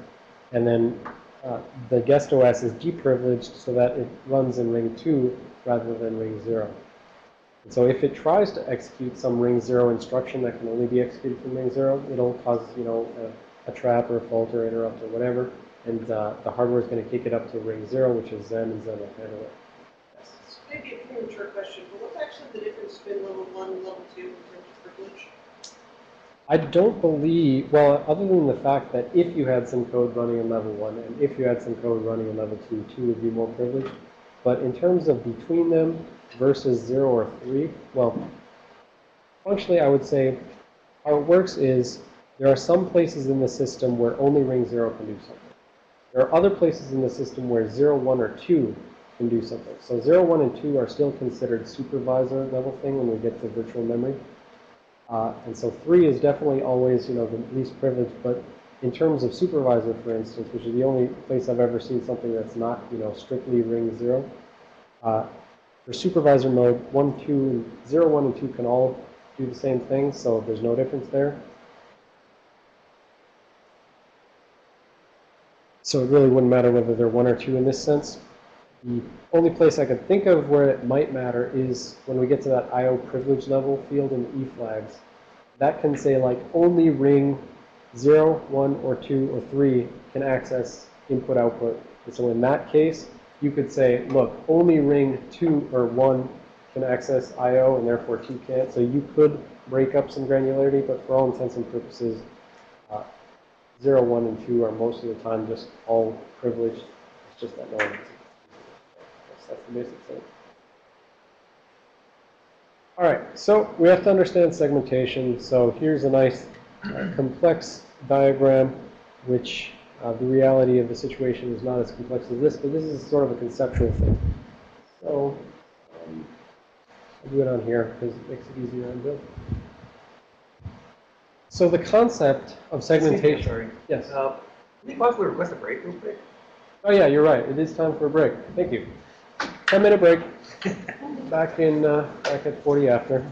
and then uh, the guest OS is deprivileged so that it runs in ring 2 rather than ring 0. And so if it tries to execute some ring 0 instruction that can only be executed from ring 0, it'll cause, you know, a, a trap or a fault or interrupt or whatever, and uh, the hardware is going to kick it up to ring 0, which is Xen, and Xen will handle it. Maybe a premature question, but what's actually the difference between level one and level two in terms of privilege? I don't believe, well, other than the fact that if you had some code running in level 1 and if you had some code running in level 2, 2 would be more privileged. But in terms of between them versus 0 or 3, well, functionally I would say how it works is there are some places in the system where only ring 0 can do something. There are other places in the system where 0, 1, or 2 can do something. So 0, 1, and 2 are still considered supervisor level thing when we get to virtual memory. Uh, and so three is definitely always, you know, the least privileged. But in terms of supervisor, for instance, which is the only place I've ever seen something that's not, you know, strictly ring zero, uh, for supervisor mode, one, two, zero, one, and two can all do the same thing. So there's no difference there. So it really wouldn't matter whether they're one or two in this sense. The only place I could think of where it might matter is when we get to that IO privilege level field in the E flags. That can say like only ring 0, 1, or 2, or 3 can access input output. And so in that case, you could say, look, only ring 2 or 1 can access IO and therefore 2 can't. So you could break up some granularity, but for all intents and purposes, uh, 0, 1, and 2 are most of the time just all privileged. It's just that no that's the basic thing. All right, so we have to understand segmentation. So here's a nice uh, complex diagram, which uh, the reality of the situation is not as complex as this, but this is sort of a conceptual thing. So um, I'll do it on here because it makes it easier on Bill. So the concept of segmentation. Sorry. Yes. Uh, it be request a break real quick? Oh yeah, you're right. It is time for a break. Thank you. 10 minute break. Back in, uh, back at 40 after.